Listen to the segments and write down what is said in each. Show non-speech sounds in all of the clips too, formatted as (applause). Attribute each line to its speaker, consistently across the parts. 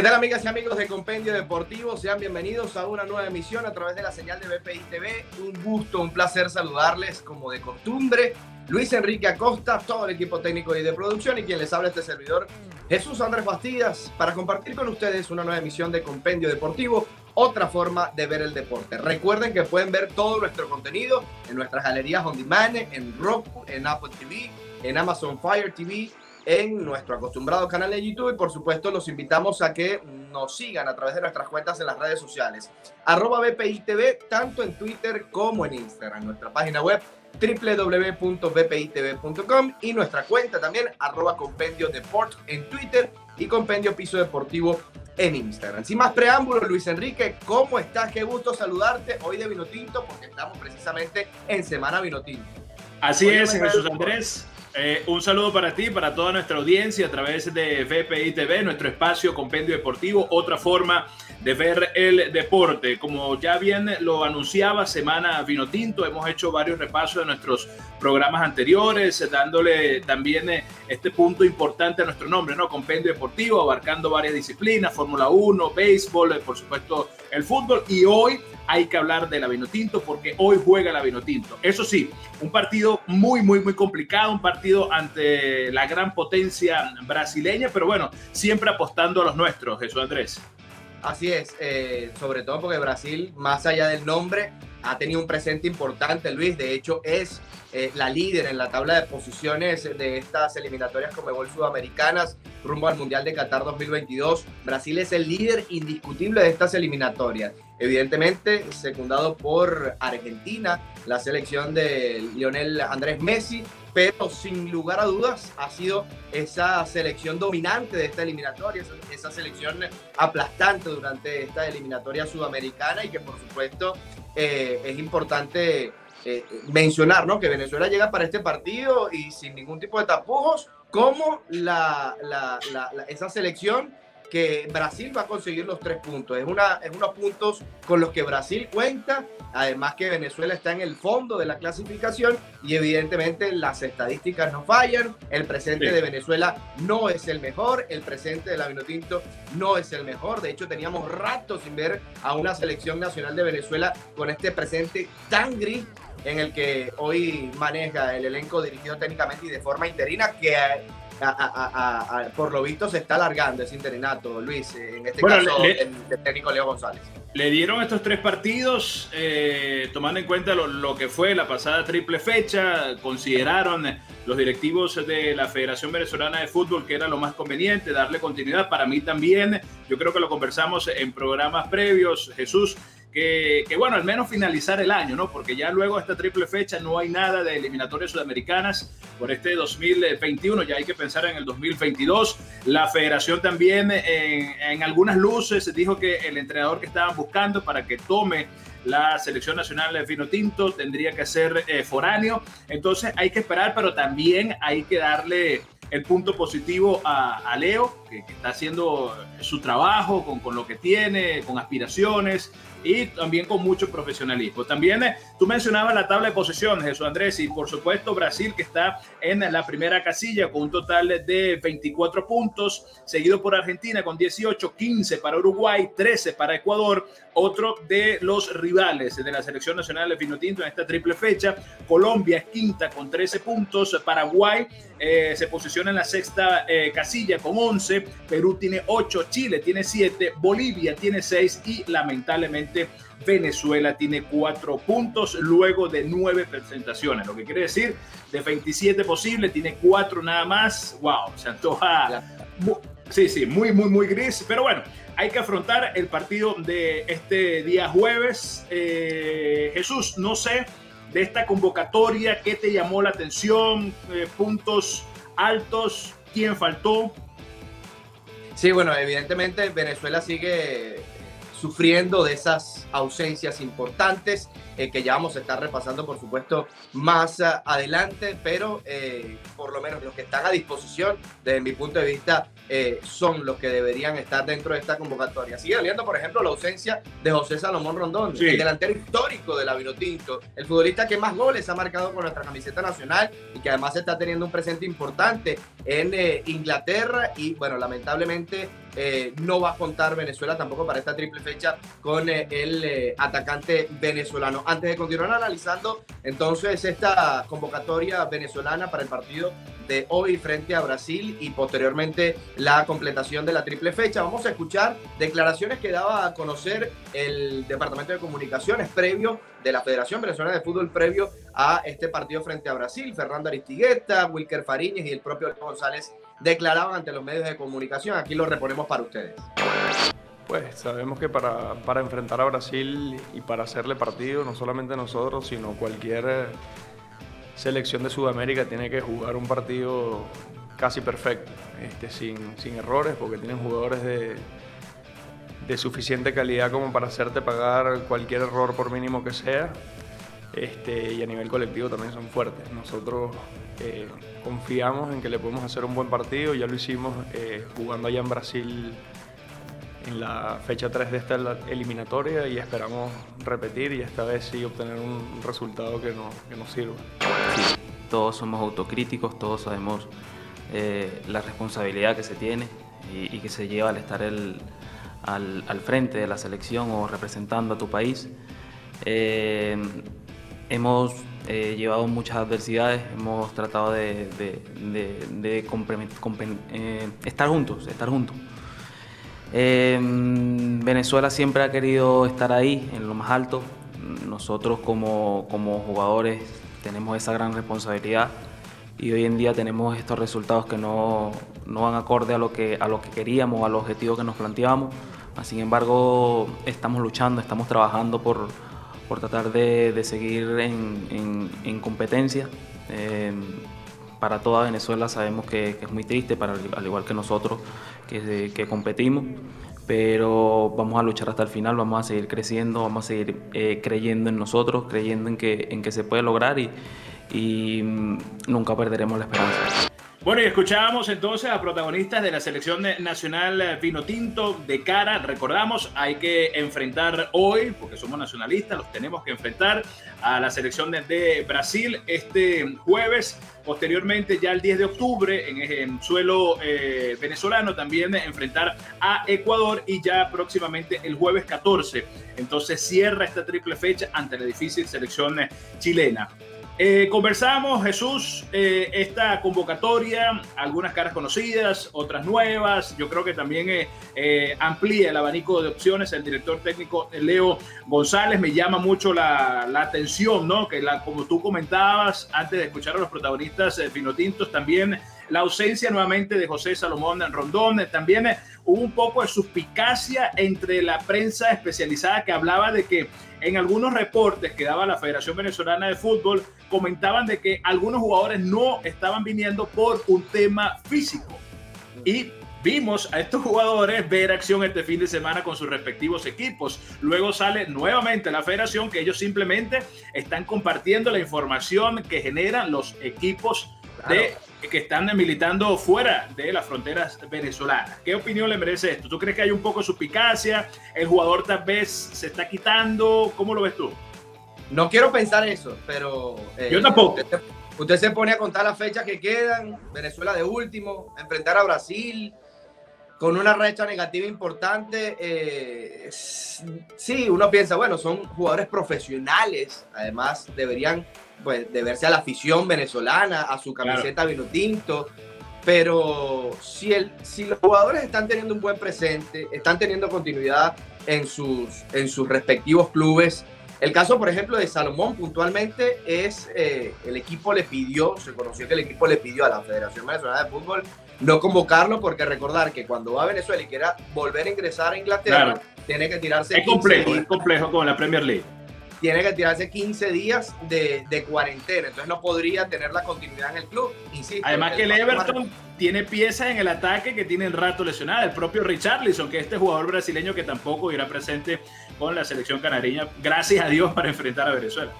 Speaker 1: ¿Qué tal amigas y amigos de Compendio Deportivo? Sean bienvenidos a una nueva emisión a través de la señal de BPI TV. Un gusto, un placer saludarles como de costumbre. Luis Enrique Acosta, todo el equipo técnico y de producción y quien les habla este servidor, Jesús Andrés Bastidas, para compartir con ustedes una nueva emisión de Compendio Deportivo, otra forma de ver el deporte. Recuerden que pueden ver todo nuestro contenido en nuestras galerías on demand, en Roku, en Apple TV, en Amazon Fire TV en nuestro acostumbrado canal de YouTube y por supuesto los invitamos a que nos sigan a través de nuestras cuentas en las redes sociales. Arroba BPI TV, tanto en Twitter como en Instagram. Nuestra página web www.bpitv.com y nuestra cuenta también arroba compendio deport en Twitter y compendio piso deportivo en Instagram. Sin más preámbulos, Luis Enrique, ¿cómo estás? Qué gusto saludarte hoy de Vinotinto porque estamos precisamente en Semana Vinotinto.
Speaker 2: Así es, Jesús Andrés. Eh, un saludo para ti, para toda nuestra audiencia a través de VPI TV, nuestro espacio Compendio Deportivo, otra forma de ver el deporte. Como ya bien lo anunciaba Semana Vino Tinto, hemos hecho varios repasos de nuestros programas anteriores, dándole también eh, este punto importante a nuestro nombre, ¿no? Compendio Deportivo, abarcando varias disciplinas, Fórmula 1, béisbol, eh, por supuesto el fútbol y hoy hay que hablar de la Vinotinto porque hoy juega la Vinotinto. Eso sí, un partido muy, muy, muy complicado, un partido ante la gran potencia brasileña, pero bueno, siempre apostando a los nuestros, Jesús Andrés.
Speaker 1: Así es, eh, sobre todo porque Brasil, más allá del nombre, ha tenido un presente importante, Luis. De hecho, es eh, la líder en la tabla de posiciones de estas eliminatorias como Gol Sudamericanas rumbo al Mundial de Qatar 2022. Brasil es el líder indiscutible de estas eliminatorias. Evidentemente, secundado por Argentina, la selección de Lionel Andrés Messi, pero sin lugar a dudas ha sido esa selección dominante de esta eliminatoria, esa, selección aplastante durante esta eliminatoria sudamericana y que por supuesto eh, es importante eh, mencionar ¿no? que Venezuela llega para este partido y sin ningún tipo de tapujos, como la, esa selección que Brasil va a conseguir los tres puntos. Es, una, es unos puntos con los que Brasil cuenta, además que Venezuela está en el fondo de la clasificación y evidentemente las estadísticas no fallan. El presente de Venezuela no es el mejor, el presente de la Vinotinto no es el mejor. De hecho, teníamos rato sin ver a una selección nacional de Venezuela con este presente tan gris en el que hoy maneja el elenco dirigido técnicamente y de forma interina que por lo visto se está alargando ese interinato, Luis, en este caso el, técnico Leo González.
Speaker 2: Le dieron estos tres partidos, eh, tomando en cuenta lo, que fue la pasada triple fecha, consideraron los directivos de la Federación Venezolana de Fútbol que era lo más conveniente, darle continuidad. Para mí también, yo creo que lo conversamos en programas previos, Jesús que, bueno, al menos finalizar el año, ¿no? Porque ya luego esta triple fecha no hay nada de eliminatorias sudamericanas por este 2021, ya hay que pensar en el 2022. La federación también en, algunas luces dijo que el entrenador que estaban buscando para que tome la selección nacional de Fino Tinto tendría que ser eh, foráneo. Entonces hay que esperar, pero también hay que darle el punto positivo a, Leo, que, está haciendo su trabajo con, con, lo que tiene, con aspiraciones y también con mucho profesionalismo. También eh, tú mencionabas la tabla de posiciones, Jesús Andrés, y por supuesto Brasil que está en la primera casilla con un total de 24 puntos, seguido por Argentina con 18, 15 para Uruguay, 13 para Ecuador, otro de los rivales de la selección nacional de Finotinto en esta triple fecha. Colombia es quinta con 13 puntos, Paraguay eh, se posiciona en la sexta eh, casilla con 11, Perú tiene 8, Chile tiene 7, Bolivia tiene 6 y lamentablemente Venezuela tiene 4 puntos luego de 9 presentaciones, lo que quiere decir de 27 posibles tiene 4 nada más. Wow, se antoja. Sí, sí, muy, muy, muy gris, pero bueno, hay que afrontar el partido de este día jueves. Eh, Jesús, no sé de esta convocatoria? ¿Qué te llamó la atención? Eh, ¿Puntos altos? ¿Quién faltó?
Speaker 1: Sí, bueno, evidentemente Venezuela sigue sufriendo de esas ausencias importantes eh, que ya vamos a estar repasando, por supuesto, más eh, adelante, pero eh, por lo menos los que están a disposición, desde mi punto de vista, son los que deberían estar dentro de esta convocatoria. Sigue habiendo, por ejemplo, la ausencia de José Salomón Rondón, el delantero histórico de la Vinotinto, el futbolista que más goles ha marcado con nuestra camiseta nacional y que además está teniendo un presente importante en Inglaterra y, bueno, lamentablemente eh, no va a contar Venezuela tampoco para esta triple fecha con eh, el eh, atacante venezolano. Antes de continuar analizando entonces esta convocatoria venezolana para el partido de hoy frente a Brasil y posteriormente la completación de la triple fecha, vamos a escuchar declaraciones que daba a conocer el Departamento de Comunicaciones previo de la Federación Venezolana de Fútbol previo a este partido frente a Brasil. Fernando Aristigueta, Wilker Fariñez y el propio González declaraban ante los medios de comunicación. Aquí lo reponemos para ustedes.
Speaker 3: Pues sabemos que para, para enfrentar a Brasil y para hacerle partido, no solamente nosotros, sino cualquier eh, selección de Sudamérica tiene que jugar un partido casi perfecto, este, sin, sin errores, porque tienen jugadores de, de suficiente calidad como para hacerte pagar cualquier error por mínimo que sea. Este, y a nivel colectivo también son fuertes. Nosotros eh, confiamos en que le podemos hacer un buen partido, ya lo hicimos eh, jugando allá en Brasil en la fecha 3 de esta eliminatoria y esperamos repetir y esta vez sí obtener un resultado que, no, que nos sirva.
Speaker 4: Sí, todos somos autocríticos, todos sabemos eh, la responsabilidad que se tiene y, y que se lleva al estar el, al, al, frente de la selección o representando a tu país. Hemos eh, llevado muchas adversidades, hemos tratado de, eh, estar juntos, estar juntos. Eh, Venezuela siempre ha querido estar ahí, en lo más alto. Nosotros como, jugadores tenemos esa gran responsabilidad y hoy en día tenemos estos resultados que no, no van acorde a lo, que, a lo que queríamos, al objetivo que nos planteamos. Sin embargo, estamos luchando, estamos trabajando por, por tratar de, de seguir en, en, en competencia. Eh, para toda Venezuela sabemos que, que, es muy triste, para, al igual que nosotros que, que, competimos, pero vamos a luchar hasta el final, vamos a seguir creciendo, vamos a seguir eh, creyendo en nosotros, creyendo en que, en que se puede lograr y, y mm, nunca perderemos la esperanza.
Speaker 2: Bueno, y escuchábamos entonces a protagonistas de la selección nacional vino tinto de cara. Recordamos, hay que enfrentar hoy, porque somos nacionalistas, los tenemos que enfrentar a la selección de, Brasil este jueves. Posteriormente, ya el 10 de octubre, en, en suelo eh, venezolano, también enfrentar a Ecuador y ya próximamente el jueves 14. Entonces cierra esta triple fecha ante la difícil selección chilena. Eh, conversamos, Jesús, eh, esta convocatoria, algunas caras conocidas, otras nuevas. Yo creo que también eh, eh, amplía el abanico de opciones. El director técnico Leo González me llama mucho la, atención, ¿no? Que la, como tú comentabas antes de escuchar a los protagonistas Finotintos, también la ausencia nuevamente de José Salomón Rondón, también hubo un poco de suspicacia entre la prensa especializada que hablaba de que en algunos reportes que daba la Federación Venezolana de Fútbol comentaban de que algunos jugadores no estaban viniendo por un tema físico. Y vimos a estos jugadores ver acción este fin de semana con sus respectivos equipos. Luego sale nuevamente la federación que ellos simplemente están compartiendo la información que generan los equipos claro. de que están militando fuera de las fronteras venezolanas. ¿Qué opinión le merece esto? ¿Tú crees que hay un poco de suspicacia? ¿El jugador tal vez se está quitando? ¿Cómo lo ves tú?
Speaker 1: No quiero pensar eso, pero...
Speaker 2: Eh, Yo tampoco.
Speaker 1: Usted, usted, se pone a contar las fechas que quedan, Venezuela de último, enfrentar a Brasil con una racha negativa importante. Eh, sí, uno piensa, bueno, son jugadores profesionales, además deberían pues, deberse a la afición venezolana, a su camiseta claro. vino tinto. Pero si, el, si los jugadores están teniendo un buen presente, están teniendo continuidad en sus, en sus respectivos clubes, el caso, por ejemplo, de Salomón puntualmente es eh, el equipo le pidió, se conoció que el equipo le pidió a la Federación Venezolana de Fútbol no convocarlo porque recordar que cuando va a Venezuela y quiera volver a ingresar a Inglaterra, claro. tiene que tirarse.
Speaker 2: Es complejo, días. es complejo con la Premier League
Speaker 1: tiene que tirarse 15 días de, de, cuarentena, entonces no podría tener la continuidad en el club. Insisto,
Speaker 2: Además que el Everton más... tiene piezas en el ataque que tienen rato lesionadas, el propio Richarlison, que este jugador brasileño que tampoco irá presente con la selección canareña, gracias a Dios, para enfrentar a Venezuela.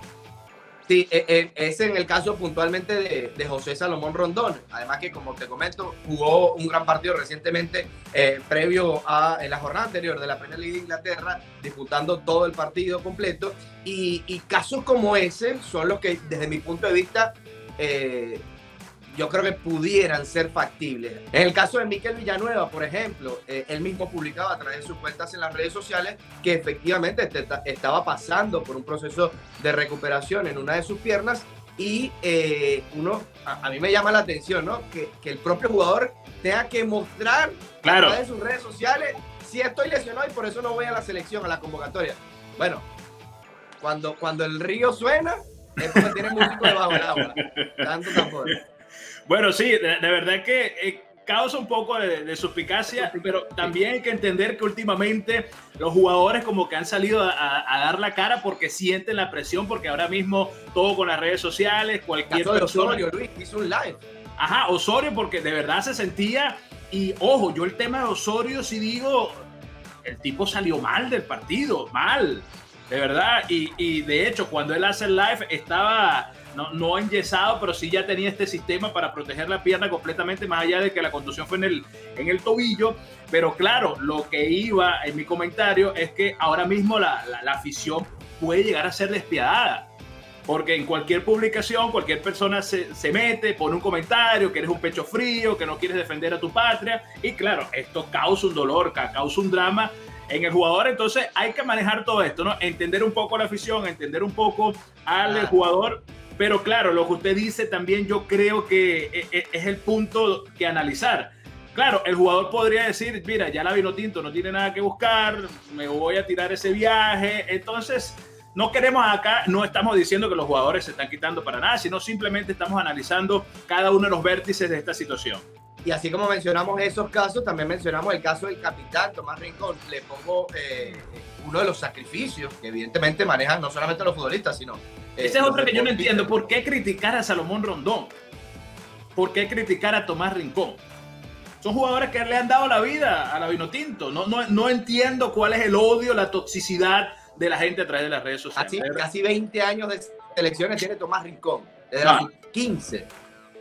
Speaker 1: Sí, es en el caso puntualmente de, José Salomón Rondón. Además que, como te comento, jugó un gran partido recientemente, eh, previo a en la jornada anterior de la Premier League de Inglaterra, disputando todo el partido completo. Y, casos como ese son los que, desde mi punto de vista, eh, yo creo que pudieran ser factibles. En el caso de Miquel Villanueva, por ejemplo, eh, él mismo publicaba a través de sus cuentas en las redes sociales que efectivamente este estaba pasando por un proceso de recuperación en una de sus piernas y eh, uno, a, mí me llama la atención, ¿no? Que, que, el propio jugador tenga que mostrar
Speaker 2: claro.
Speaker 1: a través de sus redes sociales si estoy lesionado y por eso no voy a la selección, a la convocatoria. Bueno, cuando, cuando el río suena, es porque tiene músico debajo del agua. Tanto tambor.
Speaker 2: Bueno, sí, de, verdad que eh, causa un poco de, suspicacia, pero también hay que entender que últimamente los jugadores como que han salido a, dar la cara porque sienten la presión, porque ahora mismo todo con las redes sociales, cualquier
Speaker 1: Caso Osorio, Luis, hizo un live.
Speaker 2: Ajá, Osorio porque de verdad se sentía, y ojo, yo el tema de Osorio sí digo, el tipo salió mal del partido, mal, de verdad, y, y de hecho cuando él hace el live estaba no, no enyesado, pero sí ya tenía este sistema para proteger la pierna completamente, más allá de que la contusión fue en el, en el tobillo. Pero claro, lo que iba en mi comentario es que ahora mismo la, la, afición puede llegar a ser despiadada. Porque en cualquier publicación, cualquier persona se, se, mete, pone un comentario, que eres un pecho frío, que no quieres defender a tu patria. Y claro, esto causa un dolor, causa un drama en el jugador. Entonces hay que manejar todo esto, ¿no? Entender un poco la afición, entender un poco al jugador pero claro, lo que usted dice también yo creo que e, e, es el punto que analizar. Claro, el jugador podría decir, mira, ya la vino tinto, no tiene nada que buscar, me voy a tirar ese viaje. Entonces, no queremos acá, no estamos diciendo que los jugadores se están quitando para nada, sino simplemente estamos analizando cada uno de los vértices de esta situación.
Speaker 1: Y así como mencionamos esos casos, también mencionamos el caso del capitán Tomás Rincón. Le pongo eh, uno de los sacrificios que evidentemente manejan no solamente los futbolistas, sino
Speaker 2: ese es otro que yo no entiendo. ¿Por qué criticar a Salomón Rondón? ¿Por qué criticar a Tomás Rincón? Son jugadores que le han dado la vida a la Vinotinto. No, no, no entiendo cuál es el odio, la toxicidad de la gente a través de las redes sociales.
Speaker 1: Casi, 20 años de elecciones tiene Tomás Rincón. Desde los 15.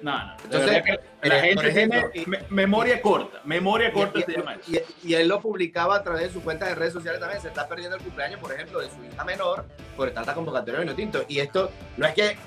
Speaker 2: No, no. Entonces, la gente tiene memoria corta, memoria corta
Speaker 1: y, él lo publicaba a través de su cuenta de redes sociales también. Se está perdiendo el cumpleaños, por ejemplo, de su hija menor por tanta convocatoria de vino tinto. Y esto no es que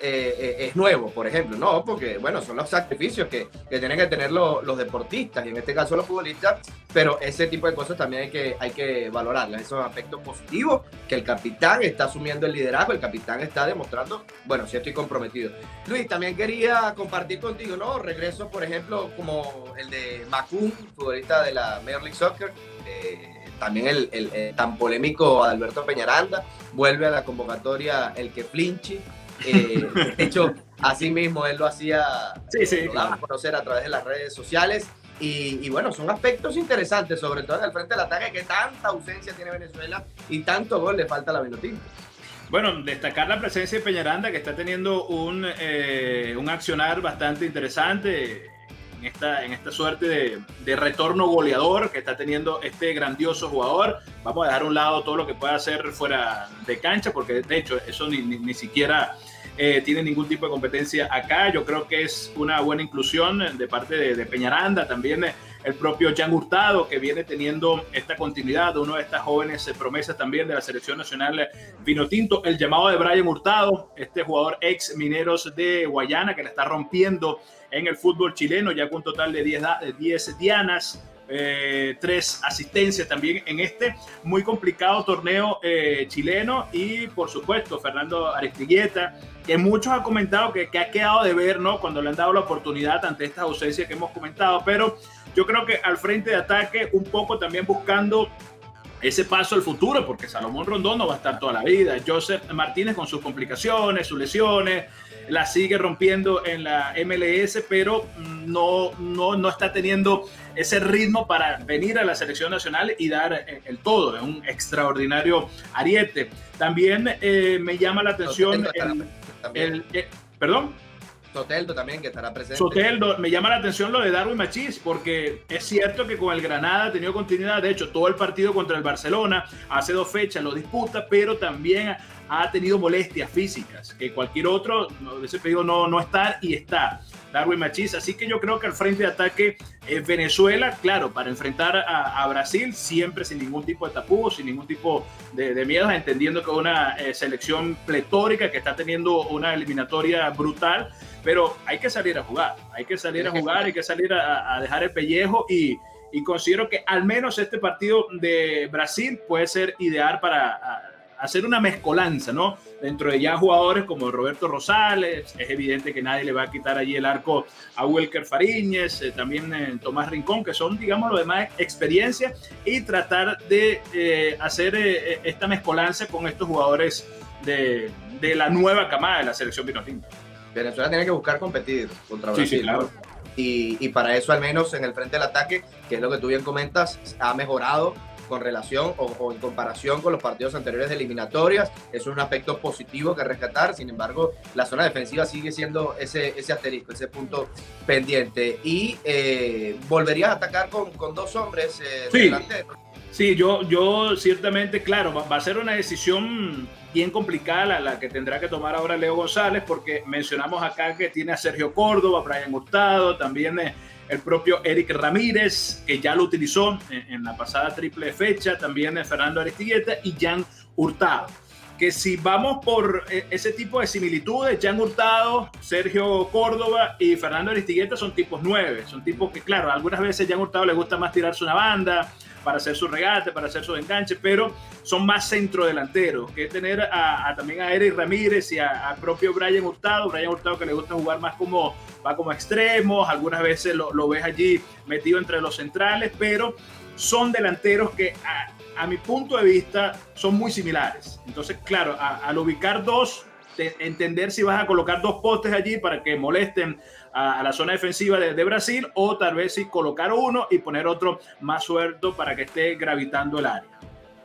Speaker 1: eh, eh, es nuevo, por ejemplo. No, porque, bueno, son los sacrificios que, que tienen que tener los deportistas, y en este caso los futbolistas, pero ese tipo de cosas también hay que, hay que valorarlas. Esos aspectos positivos, que el capitán está asumiendo el liderazgo, el capitán está demostrando, bueno, sí estoy comprometido. Luis, también quería compartir contigo, ¿no? Regreso, por ejemplo, como el de Macun, futbolista de la Major League Soccer. Eh, también el, el, tan polémico Alberto Peñaranda, vuelve a la convocatoria el que flinchi, eh, de hecho, así mismo él lo hacía,
Speaker 2: sí, sí,
Speaker 1: conocer a través de las redes sociales. Y, bueno, son aspectos interesantes, sobre todo en el frente del ataque, que tanta ausencia tiene Venezuela y tanto gol le falta a la Vinotinto.
Speaker 2: Bueno, destacar la presencia de Peñaranda, que está teniendo un, eh, un accionar bastante interesante en esta, en esta suerte de, retorno goleador que está teniendo este grandioso jugador. Vamos a dejar a un lado todo lo que pueda hacer fuera de cancha, porque de hecho eso ni, ni, ni siquiera eh, tiene ningún tipo de competencia acá. Yo creo que es una buena inclusión de parte de, Peñaranda, también eh, el propio Jan Hurtado, que viene teniendo esta continuidad, uno de estas jóvenes eh, promesas también de la selección nacional Vino Tinto, el llamado de Brian Hurtado, este jugador ex Mineros de Guayana, que le está rompiendo en el fútbol chileno, ya con un total de 10, 10 dianas. Eh, tres asistencias también en este muy complicado torneo eh, chileno y por supuesto Fernando Aristigueta que muchos han comentado que, que, ha quedado de ver ¿no? cuando le han dado la oportunidad ante estas ausencias que hemos comentado pero yo creo que al frente de ataque un poco también buscando ese paso al futuro, porque Salomón Rondón no va a estar toda la vida. Joseph Martínez con sus complicaciones, sus lesiones, la sigue rompiendo en la MLS, pero no, no, no está teniendo ese ritmo para venir a la selección nacional y dar el todo. Es un extraordinario ariete. También eh, me llama la atención el, eh, ¿Perdón?
Speaker 1: Soteldo también, que estará presente.
Speaker 2: Soteldo, me llama la atención lo de Darwin Machís, porque es cierto que con el Granada ha tenido continuidad. De hecho, todo el partido contra el Barcelona hace dos fechas lo disputa, pero también ha tenido molestias físicas, que cualquier otro hubiese pedido no, no estar y está. Darwin Machís. Así que yo creo que al frente de ataque eh, Venezuela, claro, para enfrentar a, Brasil, siempre sin ningún tipo de tapujos, sin ningún tipo de, de miedos, entendiendo que es una eh, selección pletórica que está teniendo una eliminatoria brutal, pero hay que salir a jugar, hay que salir a (laughs) jugar, hay que salir a, dejar el pellejo y, y considero que al menos este partido de Brasil puede ser ideal para hacer una mezcolanza, ¿no? Dentro de ya jugadores como Roberto Rosales, es evidente que nadie le va a quitar allí el arco a Wilker Fariñez, eh, también eh, Tomás Rincón, que son, digamos, lo demás experiencia y tratar de eh, hacer esta mezcolanza con estos jugadores de, de, la nueva camada de la selección vinotinta.
Speaker 1: Venezuela tiene que buscar competir contra Brasil. Sí, claro. y, y para eso, al menos en el frente del ataque, que es lo que tú bien comentas, ha mejorado con relación o, en comparación con los partidos anteriores de eliminatorias. Eso es un aspecto positivo que rescatar. Sin embargo, la zona defensiva sigue siendo ese, ese asterisco, ese punto pendiente. Y eh, volverías a atacar con, con dos hombres eh,
Speaker 2: sí. delanteros. Sí, yo, yo ciertamente, claro, va, a ser una decisión bien complicada la, la, que tendrá que tomar ahora Leo González, porque mencionamos acá que tiene a Sergio Córdoba, Brian Hurtado, también eh, el propio Eric Ramírez, que ya lo utilizó en, la pasada triple fecha, también Fernando Aristigueta y Jan Hurtado. Que si vamos por eh, ese tipo de similitudes, Jan Hurtado, Sergio Córdoba y Fernando Aristigueta son tipos nueve, son tipos que, claro, algunas veces Jan Hurtado le gusta más tirarse una banda, para hacer su regate, para hacer su enganche, pero son más centrodelanteros, que tener a, también a Eric Ramírez y a, propio Brian Hurtado, Brian Hurtado que le gusta jugar más como, va como extremos, algunas veces lo, lo ves allí metido entre los centrales, pero son delanteros que a, mi punto de vista son muy similares. Entonces, claro, al ubicar dos, entender si vas a colocar dos postes allí para que molesten a, la zona defensiva de, Brasil o tal vez si colocar uno y poner otro más suelto para que esté gravitando el área.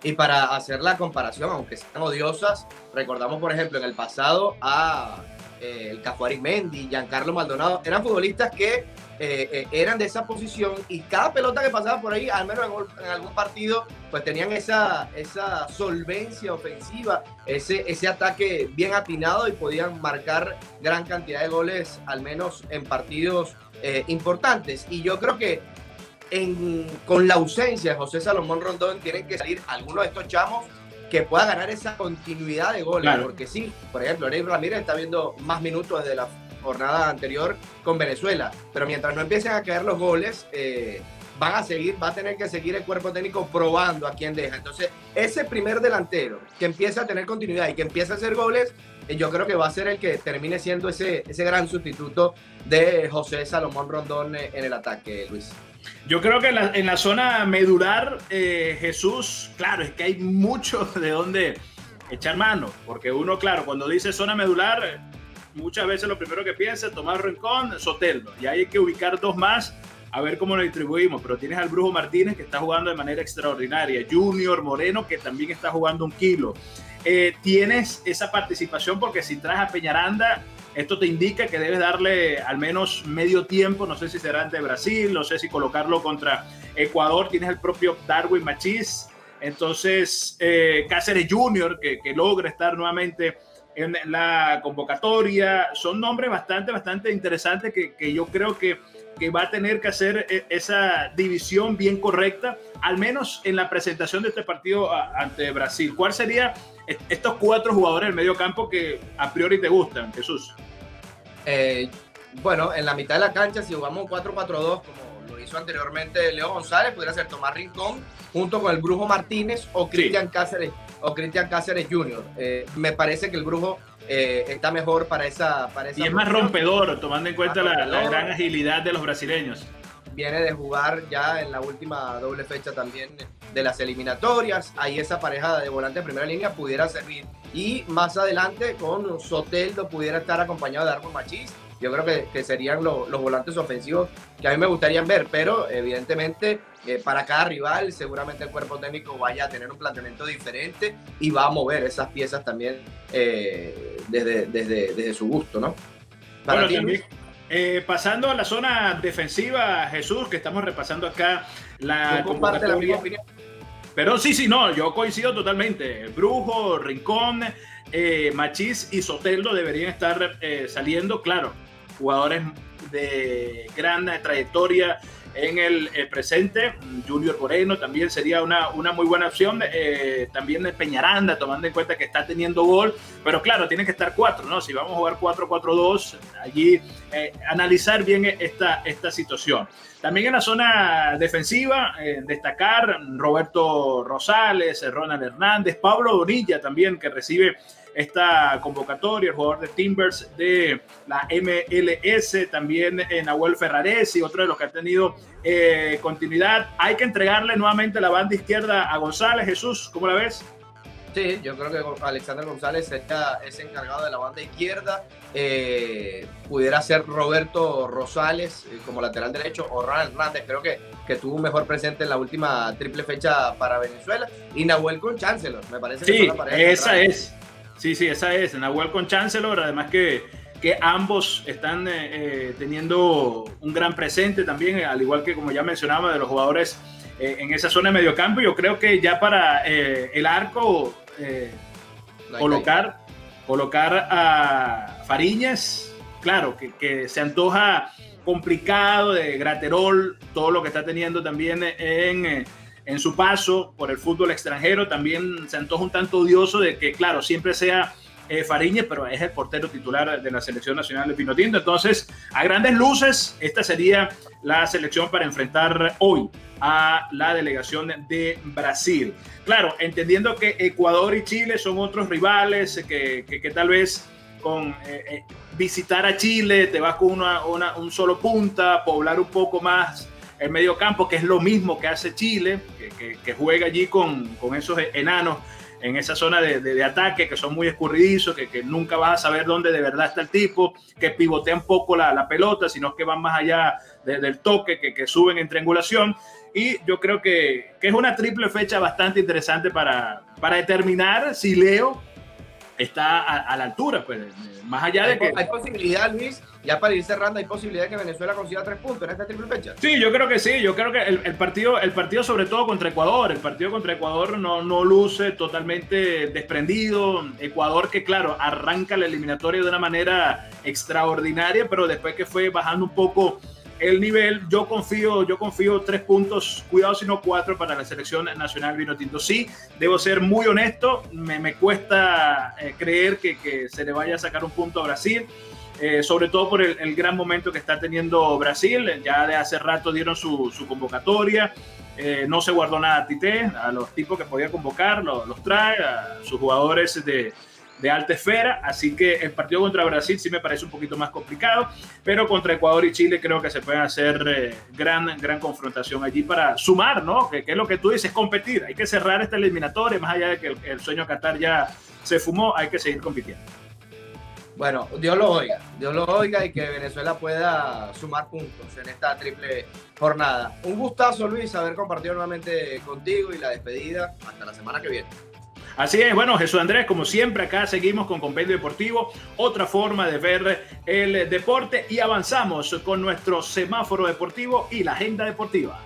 Speaker 1: Y para hacer la comparación, aunque sean odiosas, recordamos por ejemplo en el pasado a eh, el Cafuari Mendy, Giancarlo Maldonado, eran futbolistas que eh, eh, eran de esa posición y cada pelota que pasaba por ahí, al menos en, algún partido, pues tenían esa, esa solvencia ofensiva, ese, ese ataque bien atinado y podían marcar gran cantidad de goles, al menos en partidos eh, importantes. Y yo creo que en, con la ausencia de José Salomón Rondón tienen que salir algunos de estos chamos que pueda ganar esa continuidad de goles, porque sí, por ejemplo, Eric Ramírez está viendo más minutos desde la jornada anterior con Venezuela. Pero mientras no empiecen a caer los goles, eh, van a seguir, va a tener que seguir el cuerpo técnico probando a quién deja. Entonces, ese primer delantero que empieza a tener continuidad y que empieza a hacer goles, eh, yo creo que va a ser el que termine siendo ese, ese gran sustituto de José Salomón Rondón eh, en el ataque, Luis.
Speaker 2: Yo creo que en la, zona medular, Jesús, claro, es que hay mucho de dónde echar mano, porque uno, claro, cuando dice zona medular, muchas veces lo primero que piensa es tomar Rincón, Soteldo. Y hay que ubicar dos más a ver cómo lo distribuimos. Pero tienes al Brujo Martínez que está jugando de manera extraordinaria. Junior Moreno que también está jugando un kilo. Eh, tienes esa participación porque si traes a Peñaranda, esto te indica que debes darle al menos medio tiempo. No sé si será ante Brasil, no sé si colocarlo contra Ecuador. Tienes el propio Darwin Machís. Entonces, eh, Cáceres Junior, que, que logra estar nuevamente en la convocatoria. Son nombres bastante, bastante interesantes que, que yo creo que, que, va a tener que hacer e, esa división bien correcta, al menos en la presentación de este partido ante Brasil. ¿Cuál sería estos cuatro jugadores del medio campo que a priori te gustan, Jesús?
Speaker 1: Eh, bueno, en la mitad de la cancha, si jugamos 4-4-2, como lo hizo anteriormente Leo González, podría ser Tomás Rincón junto con el Brujo Martínez o Cristian Cáceres o Cristian Cáceres Jr. Eh, me parece que el Brujo eh, está mejor para esa, para
Speaker 2: Y es más rompedor, tomando en cuenta la, gran agilidad de los brasileños.
Speaker 1: Viene de jugar ya en la última doble fecha también de las eliminatorias. Ahí esa pareja de volante de primera línea pudiera servir. Y más adelante con Soteldo pudiera estar acompañado de Arco Machís yo creo que, serían los volantes ofensivos que a mí me gustaría ver, pero evidentemente eh, para cada rival seguramente el cuerpo técnico vaya a tener un planteamiento diferente y va a mover esas piezas también eh, desde, desde, su gusto, ¿no?
Speaker 2: Para también, eh, pasando a la zona defensiva, Jesús, que estamos repasando acá la convocatoria. La pero sí, sí, no, yo coincido totalmente. Brujo, Rincón, Machís y Soteldo deberían estar saliendo, claro jugadores de gran trayectoria en el, presente. Junior Moreno también sería una, una muy buena opción. Eh, también Peñaranda, tomando en cuenta que está teniendo gol. Pero claro, tiene que estar cuatro, ¿no? Si vamos a jugar 4-4-2, allí eh, analizar bien esta, esta situación. También en la zona defensiva, eh, destacar Roberto Rosales, Ronald Hernández, Pablo Bonilla también, que recibe esta convocatoria, el jugador de Timbers de la MLS, también en Nahuel Ferrares y otro de los que ha tenido eh, continuidad. Hay que entregarle nuevamente la banda izquierda a González. Jesús, ¿cómo la ves?
Speaker 5: Sí, yo creo que Alexander González es encargado de la banda izquierda. Eh, pudiera ser Roberto Rosales eh, como lateral derecho o Ronald Hernández, creo que, que tuvo un mejor presente en la última triple fecha para Venezuela. Y Nahuel con Chancellor, me parece
Speaker 2: que sí, esa es. Sí, sí, esa es. Nahuel con Chancellor, además que, que ambos están eh, eh, teniendo un gran presente también, al igual que como ya mencionaba, de los jugadores eh, en esa zona de mediocampo. Yo creo que ya para el arco colocar, colocar a Fariñas, claro, que, que se antoja complicado de Graterol, todo lo que está teniendo también en en su paso por el fútbol extranjero. También se antoja un tanto odioso de que, claro, siempre sea eh, Fariñez, pero es el portero titular de la selección nacional de Pinotinto. Entonces, a grandes luces, esta sería la selección para enfrentar hoy a la delegación de Brasil. Claro, entendiendo que Ecuador y Chile son otros rivales, que, que, tal vez con eh, eh, visitar a Chile te vas con una, un solo punta, poblar un poco más el medio campo, que es lo mismo que hace Chile, que, juega allí con, esos enanos en esa zona de, ataque, que son muy escurridizos, que, nunca vas a saber dónde de verdad está el tipo, que pivotean poco la, pelota, sino que van más allá del toque, que, suben en triangulación. Y yo creo que, es una triple fecha bastante interesante para, para determinar si Leo está a, la altura, pues, más allá de que...
Speaker 5: Hay posibilidad, Luis, ya para ir cerrando, hay posibilidad de que Venezuela consiga tres puntos en esta triple fecha.
Speaker 2: Sí, yo creo que sí, yo creo que el, partido, el partido sobre todo contra Ecuador, el partido contra Ecuador no, no luce totalmente desprendido, Ecuador que claro, arranca la eliminatoria de una manera extraordinaria, pero después que fue bajando un poco el nivel, yo confío, yo confío tres puntos, cuidado si no cuatro para la selección nacional vino tinto. Sí, debo ser muy honesto, me, me cuesta eh, creer que, que, se le vaya a sacar un punto a Brasil, eh, sobre todo por el, gran momento que está teniendo Brasil, ya de hace rato dieron su, su convocatoria, eh, no se guardó nada a Tite, a los tipos que podía convocar, los, los trae, a sus jugadores de de alta esfera, así que el partido contra Brasil sí me parece un poquito más complicado, pero contra Ecuador y Chile creo que se puede hacer eh, gran, gran confrontación allí para sumar, ¿no? Que, es lo que tú dices, competir, hay que cerrar esta eliminatoria, más allá de que el, sueño Qatar ya se fumó, hay que seguir compitiendo.
Speaker 5: Bueno, Dios lo oiga, Dios lo oiga y que Venezuela pueda sumar puntos en esta triple jornada. Un gustazo, Luis, haber compartido nuevamente contigo y la despedida. Hasta la semana que viene.
Speaker 2: Así es, bueno, Jesús Andrés, como siempre, acá seguimos con Compendio Deportivo, otra forma de ver el deporte y avanzamos con nuestro semáforo deportivo y la agenda deportiva.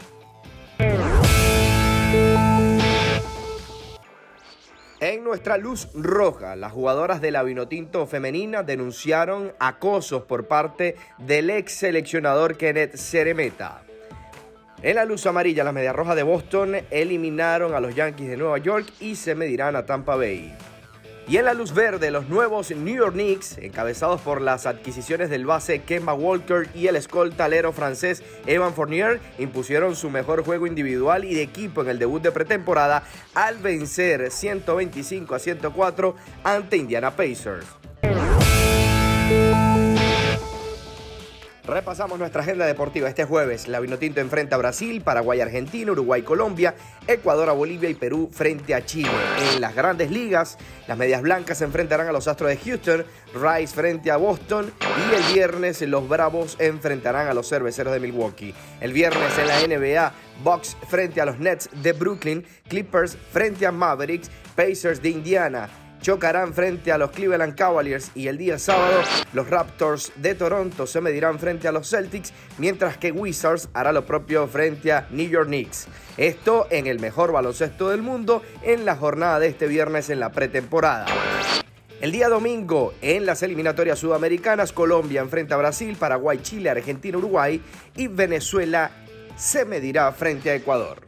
Speaker 1: En nuestra luz roja, las jugadoras de la Vinotinto femenina denunciaron acosos por parte del ex seleccionador Kenneth Ceremeta. En la luz amarilla, las Medias Rojas de Boston eliminaron a los Yankees de Nueva York y se medirán a Tampa Bay. Y en la luz verde, los nuevos New York Knicks, encabezados por las adquisiciones del base Kemba Walker y el escoltalero francés Evan Fournier, impusieron su mejor juego individual y de equipo en el debut de pretemporada al vencer 125 a 104 ante Indiana Pacers. Repasamos nuestra agenda deportiva este jueves. La Vinotinto enfrenta a Brasil, Paraguay, Argentina, Uruguay, Colombia, Ecuador a Bolivia y Perú frente a Chile. En las grandes ligas, las Medias Blancas se enfrentarán a los Astros de Houston, Rice frente a Boston y el viernes los Bravos enfrentarán a los Cerveceros de Milwaukee. El viernes en la NBA, Bucks frente a los Nets de Brooklyn, Clippers frente a Mavericks, Pacers de Indiana chocarán frente a los Cleveland Cavaliers y el día sábado los Raptors de Toronto se medirán frente a los Celtics, mientras que Wizards hará lo propio frente a New York Knicks. Esto en el mejor baloncesto del mundo en la jornada de este viernes en la pretemporada. El día domingo, en las eliminatorias sudamericanas, Colombia enfrenta a Brasil, Paraguay, Chile, Argentina, Uruguay y Venezuela se medirá frente a Ecuador.